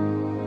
Amen.